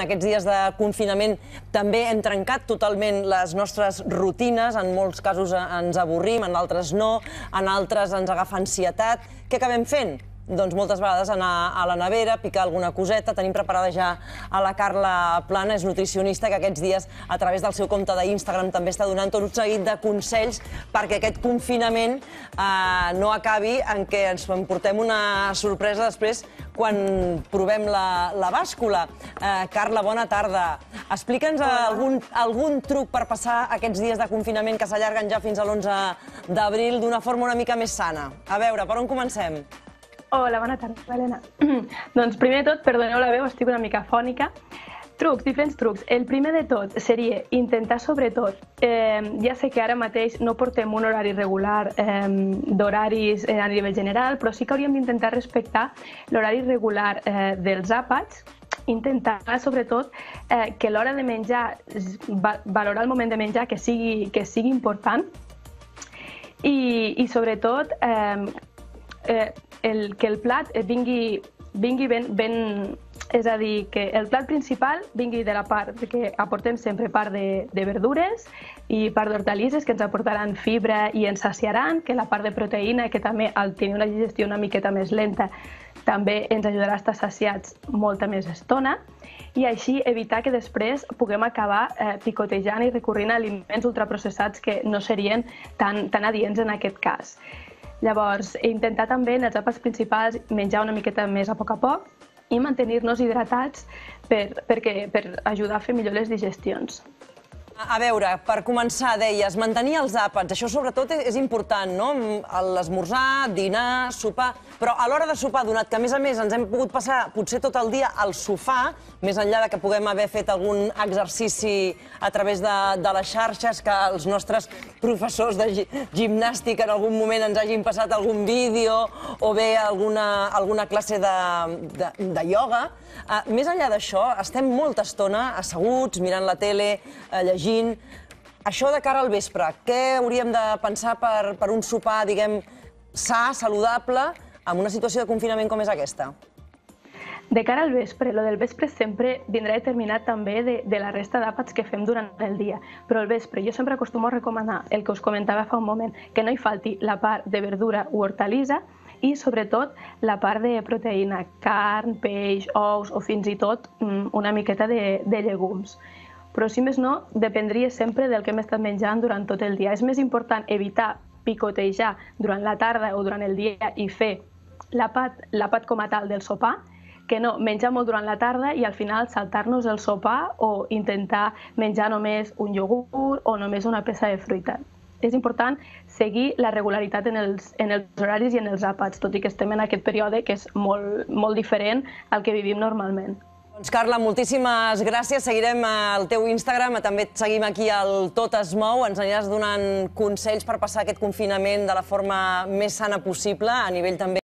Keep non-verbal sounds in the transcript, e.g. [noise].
Aquests dies de confinament també hem trencat totalment les nostres rutines, en molts casos ens avorrim, en altres no, en altres ens agafa ansietat. Què acabem fent? Doncs moltes vegades anar a la nevera, picar alguna coseta. Tenim preparada ja a la Carla Plana, és nutricionista, que aquests dies, a través del seu compte d'Instagram, també està donant tot un seguit de consells perquè aquest confinament eh, no acabi en què ens portem una sorpresa després quan provem la, la bàscula. Eh, Carla, bona tarda. Explica'ns algun, algun truc per passar aquests dies de confinament que s'allarguen ja fins a l'11 d'abril d'una forma una mica més sana. A veure, per on comencem? Hola, bona tarda, Helena. [clears throat] doncs primer de tot, perdoneu la veu, estic una mica fònica. Trucs, diferents trucs. El primer de tot seria intentar, sobretot, eh, ja sé que ara mateix no portem un horari regular eh, d'horaris eh, a nivell general, però sí que hauríem d'intentar respectar l'horari regular eh, dels àpats, intentar, sobretot, eh, que l'hora de menjar, valorar el moment de menjar que sigui, que sigui important i, i sobretot, eh, eh, el, que el plat vingui, vingui ben, ben, és a dir, que el plat principal vingui de la part que aportem sempre part de, de verdures i part d'hortalisses que ens aportaran fibra i ens saciaran, que la part de proteïna, que també al tenir una digestió una miqueta més lenta, també ens ajudarà a estar saciats molta més estona i així evitar que després puguem acabar eh, picotejant i recorrint a aliments ultraprocessats que no serien tan, tan adients en aquest cas. Llavors, intentar també en els àpats principals menjar una miqueta més a poc a poc i mantenir-nos hidratats per, perquè, per ajudar a fer millor les digestions. A veure, per començar, deies, mantenir els àpats, això sobretot és important, no? L'esmorzar, dinar, sopar... Però a l'hora de sopar, donat que a més a més ens hem pogut passar potser tot el dia al sofà, més enllà de que puguem haver fet algun exercici a través de, de les xarxes, que els nostres professors de gimnàstica en algun moment ens hagin passat algun vídeo o bé alguna, alguna classe de, de, de ioga, uh, més enllà d'això, estem molta estona asseguts, mirant la tele, uh, llegint llegint. Això de cara al vespre, què hauríem de pensar per, per un sopar, diguem, sa, saludable, en una situació de confinament com és aquesta? De cara al vespre, lo del vespre sempre vindrà determinat també de, de la resta d'àpats que fem durant el dia. Però el vespre jo sempre acostumo a recomanar el que us comentava fa un moment, que no hi falti la part de verdura o hortalissa i sobretot la part de proteïna, carn, peix, ous o fins i tot mm, una miqueta de, de llegums però si més no, dependria sempre del que hem estat menjant durant tot el dia. És més important evitar picotejar durant la tarda o durant el dia i fer l'àpat com a tal del sopar, que no menjar molt durant la tarda i al final saltar-nos el sopar o intentar menjar només un iogurt o només una peça de fruita. És important seguir la regularitat en els, en els horaris i en els àpats, tot i que estem en aquest període que és molt, molt diferent al que vivim normalment. Doncs Carla, moltíssimes gràcies. Seguirem al teu Instagram, també et seguim aquí al Tot es mou. Ens aniràs donant consells per passar aquest confinament de la forma més sana possible, a nivell també